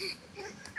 あ。